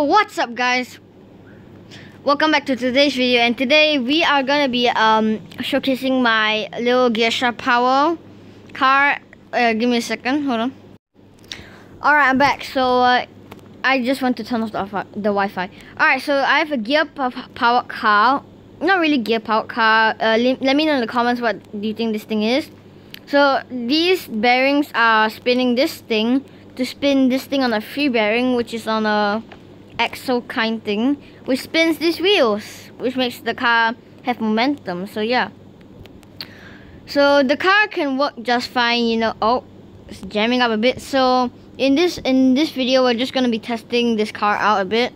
Oh, what's up guys? Welcome back to today's video and today we are gonna be um, showcasing my little Gearshaft Power car. Uh, give me a second, hold on. Alright, I'm back. So uh, I just want to turn off the, the Wi-Fi. Alright, so I have a gear powered car. Not really gear powered car. Uh, let me know in the comments what do you think this thing is. So these bearings are spinning this thing to spin this thing on a free bearing which is on a axle kind thing which spins these wheels which makes the car have momentum. So yeah. So the car can work just fine you know. Oh it's jamming up a bit. So in this in this video we're just gonna be testing this car out a bit.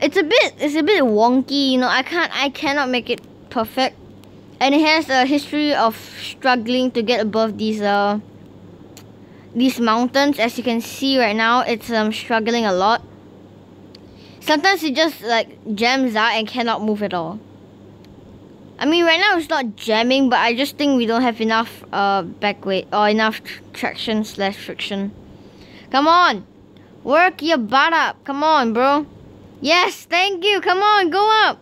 It's a bit it's a bit wonky you know. I can't I cannot make it perfect. And it has a history of struggling to get above these uh these mountains. As you can see right now it's um struggling a lot sometimes it just like jams out and cannot move at all. I mean right now it's not jamming but I just think we don't have enough uh back weight or enough tr traction slash friction. Come on. Work your butt up. Come on bro. Yes thank you. Come on go up.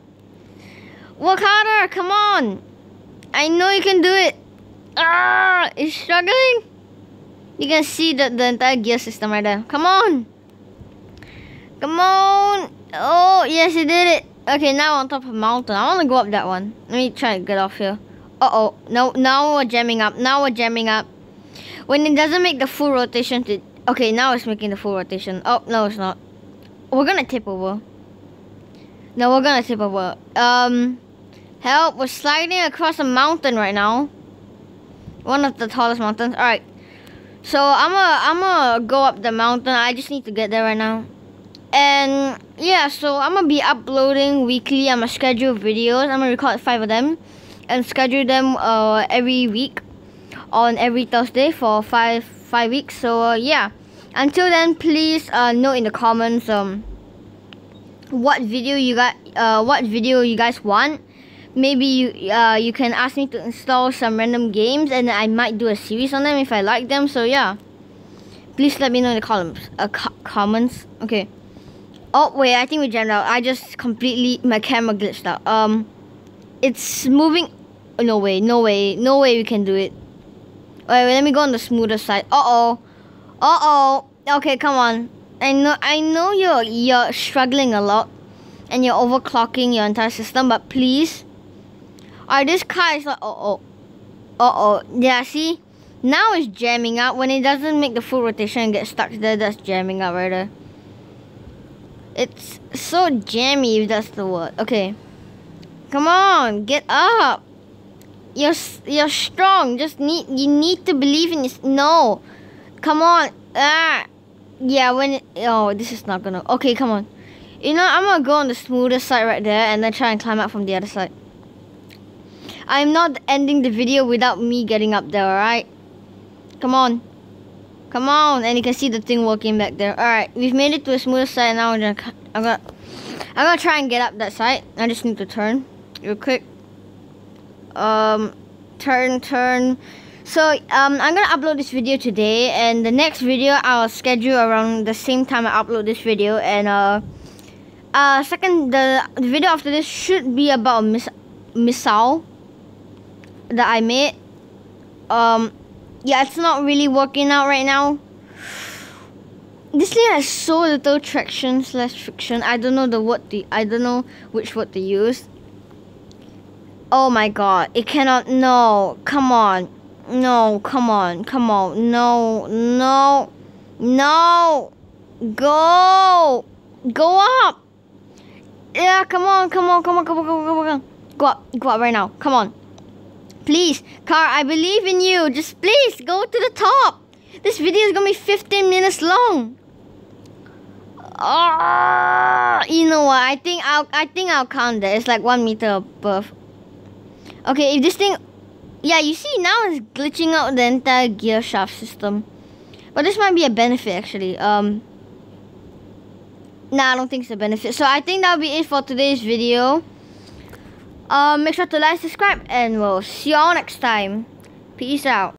Work harder. Come on. I know you can do it. Ah it's struggling. You can see the, the entire gear system right there. Come on. Come on. Oh, yes, you did it. Okay, now on top of mountain. I want to go up that one. Let me try to get off here. Uh-oh. No, now we're jamming up. Now we're jamming up. When it doesn't make the full rotation to... Okay, now it's making the full rotation. Oh, no, it's not. We're going to tip over. No, we're going to tip over. Um, help. We're sliding across a mountain right now. One of the tallest mountains. All right. So I'm gonna I'm gonna go up the mountain. I just need to get there right now. And yeah, so I'm gonna be uploading weekly. I'm gonna schedule videos. I'm gonna record five of them and schedule them uh, every week on every Thursday for five five weeks. So uh, yeah. Until then, please uh, note in the comments um what video you got uh what video you guys want maybe you uh, you can ask me to install some random games and I might do a series on them if I like them so yeah please let me know in the columns uh, co comments okay oh wait I think we jammed out I just completely my camera glitched out um it's moving oh, no way no way no way we can do it wait, wait let me go on the smoother side uh-oh uh-oh okay come on I know I know you're you're struggling a lot and you're overclocking your entire system but please Alright, this car is like, uh-oh. Uh-oh. Yeah, see? Now it's jamming out. When it doesn't make the full rotation and get stuck there, that's jamming out right there. It's so jammy, if that's the word. Okay. Come on, get up. You're you're strong. Just need you need to believe in this. No, come on. Ah, yeah. When oh, this is not gonna. Okay, come on. You know, I'm gonna go on the smoother side right there, and then try and climb up from the other side. I'm not ending the video without me getting up there, alright? Come on. Come on. And you can see the thing working back there. Alright, we've made it to a smooth side. Now I'm gonna, I'm gonna, I'm gonna try and get up that side. I just need to turn real quick. Um, turn, turn. So, um, I'm gonna upload this video today. And the next video, I'll schedule around the same time I upload this video. And, uh, uh, second, the, the video after this should be about miss missile that I made. Um, yeah, it's not really working out right now. This thing has so little traction slash friction. I don't know the word to, I don't know which word to use. Oh my god, it cannot, no, come on. No, come on, come on, no, no, no, go, go up. Yeah, come on, come on, come on, come on, come on, come on. Go up, go up right now, come on. Please, car, I believe in you. Just please go to the top. This video is gonna be 15 minutes long. Oh, you know what? I think I'll I think I'll count that. It's like one meter above. Okay, if this thing, yeah, you see now it's glitching out the entire gear shaft system. But this might be a benefit actually. Um, nah, I don't think it's a benefit. So I think that'll be it for today's video. Um, make sure to like, subscribe, and we'll see you all next time. Peace out.